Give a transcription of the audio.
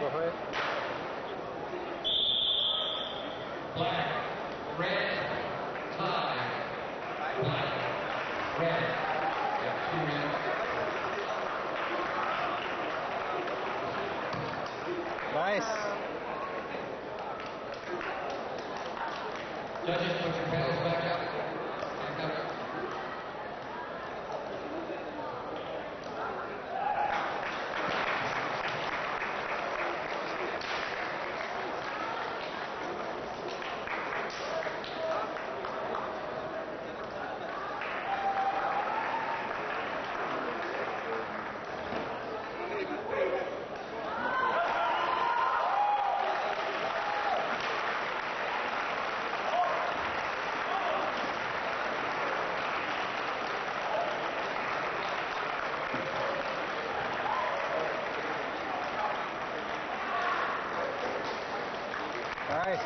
Go red. Nice. Judges, All right.